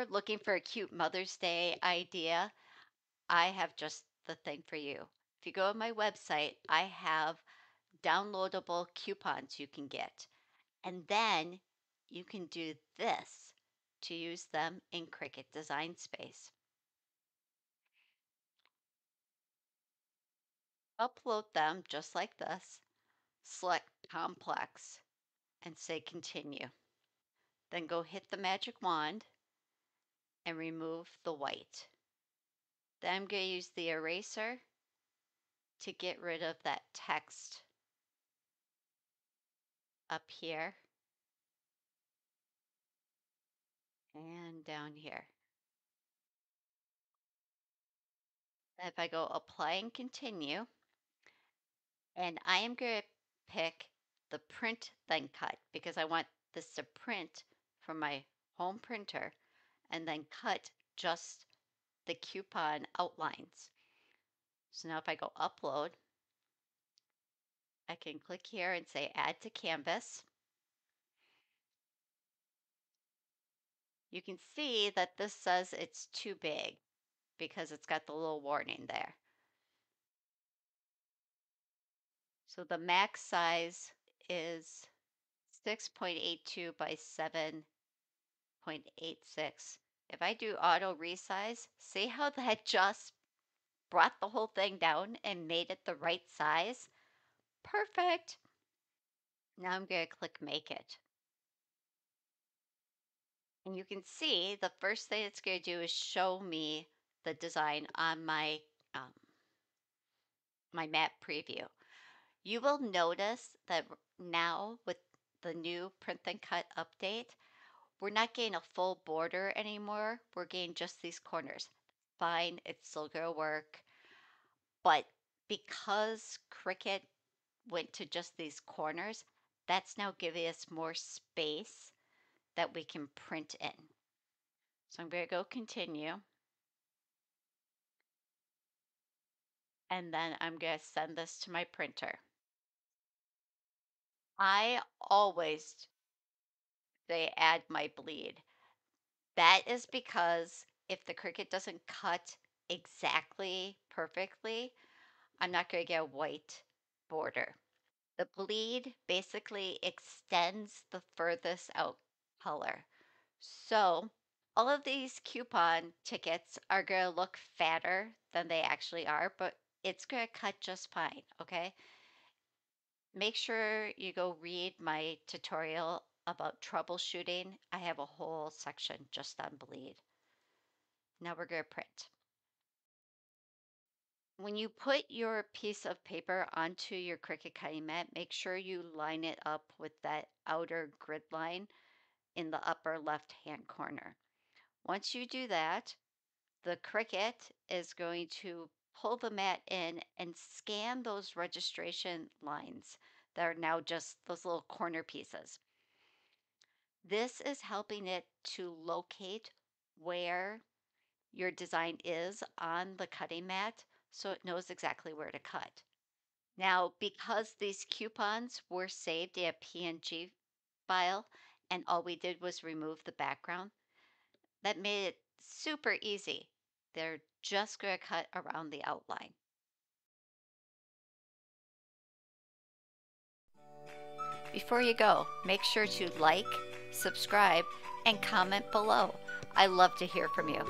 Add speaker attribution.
Speaker 1: you're looking for a cute Mother's Day idea, I have just the thing for you. If you go on my website, I have downloadable coupons you can get. And then you can do this to use them in Cricut Design Space. Upload them just like this, select Complex, and say Continue. Then go hit the magic wand and remove the white. Then I'm going to use the eraser to get rid of that text up here and down here. If I go apply and continue, and I am going to pick the print then cut because I want this to print from my home printer and then cut just the coupon outlines. So now if I go upload, I can click here and say add to canvas. You can see that this says it's too big because it's got the little warning there. So the max size is 6.82 by 7.86. If I do auto resize, see how that just brought the whole thing down and made it the right size? Perfect. Now I'm going to click make it. And you can see the first thing it's going to do is show me the design on my um, my mat preview. You will notice that now with the new print and cut update, we're not getting a full border anymore. We're getting just these corners. Fine, it's still gonna work. But because Cricut went to just these corners, that's now giving us more space that we can print in. So I'm gonna go continue. And then I'm gonna send this to my printer. I always say add my bleed. That is because if the Cricut doesn't cut exactly perfectly, I'm not going to get a white border. The bleed basically extends the furthest out color. So all of these coupon tickets are going to look fatter than they actually are, but it's going to cut just fine, okay? Make sure you go read my tutorial about troubleshooting. I have a whole section just on bleed. Now we're going to print. When you put your piece of paper onto your Cricut cutting mat, make sure you line it up with that outer grid line in the upper left hand corner. Once you do that, the Cricut is going to pull the mat in and scan those registration lines that are now just those little corner pieces. This is helping it to locate where your design is on the cutting mat so it knows exactly where to cut. Now, because these coupons were saved in a PNG file and all we did was remove the background, that made it super easy. They're just going to cut around the outline. Before you go, make sure to like, subscribe, and comment below. I love to hear from you.